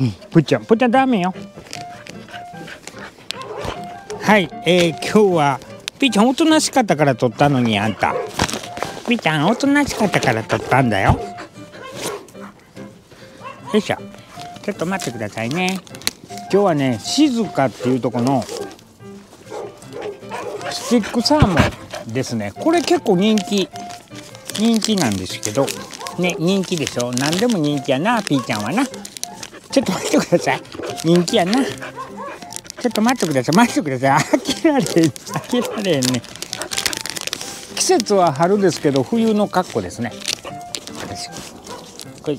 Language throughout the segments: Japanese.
うん。ぷっちゃんぷっちゃんダメよ。はい。えー、今日はピーちゃんおとなしかったから撮ったのにあんた。ピーちゃんおとなしかったから撮ったんだよ。よいしょ。ちょっと待ってくださいね。今日はね静かっていうとこのスティックサーモンですね。これ結構人気人気なんですけど。ね人気でしょ。何でも人気やなピーちゃんはな。ちょっと待ってください。人気やな。ちょっと待ってください。待ってください。飽きられん。飽きられんね。季節は春ですけど冬の格好ですね。こい。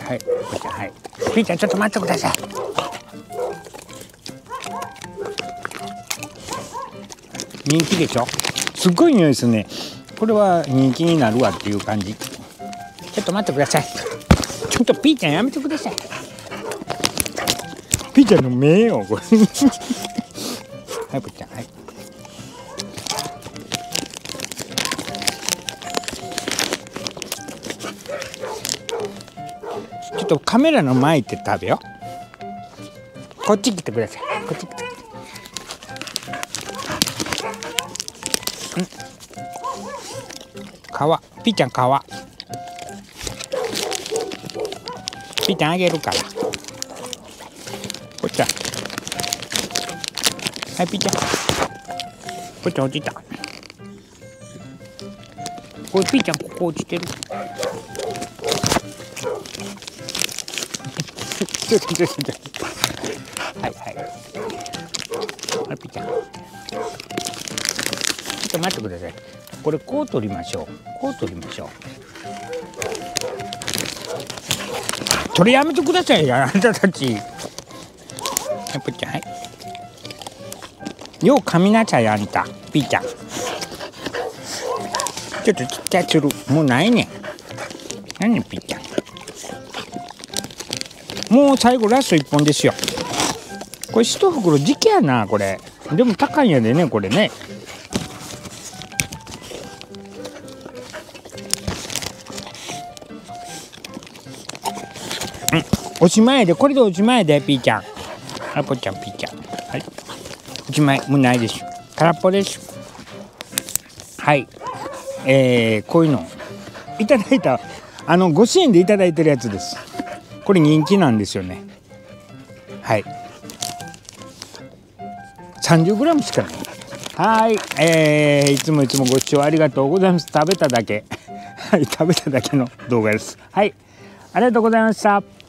はい。ピーちゃんはい。ピーちゃんちょっと待ってください。人気でしょ？すっごい匂いですねこれは人気になるわっていう感じ。ちょっと待ってください。ちょっとピーちゃんやめてください。ピーちゃんの目よこれ。はいピーちゃん。はい。ちょっとカメラの前行って食べよこっち来てください。こっち来て。皮。ピーちゃん皮。ピーちゃんあげるから。こっちゃんはいピーちゃん。こっちゃん落ちた。これピーちゃんここ落ちてる。は いはい。はいピーちゃん。ちょっと待ってください。これこう取りましょう。こう取りましょうそれやめてくださいよあなたたち。やっぱちゃんはい。よう噛みなちゃいあんた。ピーちゃん。ちょっとちっちゃいつるもうないねん。何ピーちゃん。もう最後ラスト1本ですよ。これ一袋時期やなこれ。でも高いんやでねこれね。おしまいでこれでおしまいでピーちゃん。あぽちゃんピーちゃん。はい。おしまいもうないです空っぽです。はい。えー、こういうの。いただいたあのご支援でいただいてるやつです。これ人気なんですよね。はい。30グラムしかない。はい、えー、いつもいつもご視聴ありがとうございます。食べただけ。は い食べただけの動画です。はい。ありがとうございました